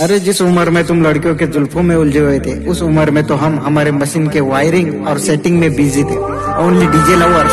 अरे जिस उम्र में तुम लड़कियों के जुल्फों में उलझे हुए थे, उस उम्र में तो हम हमारे मशीन के वायरिंग और सेटिंग में बिज़ी थे। Only DJ lovers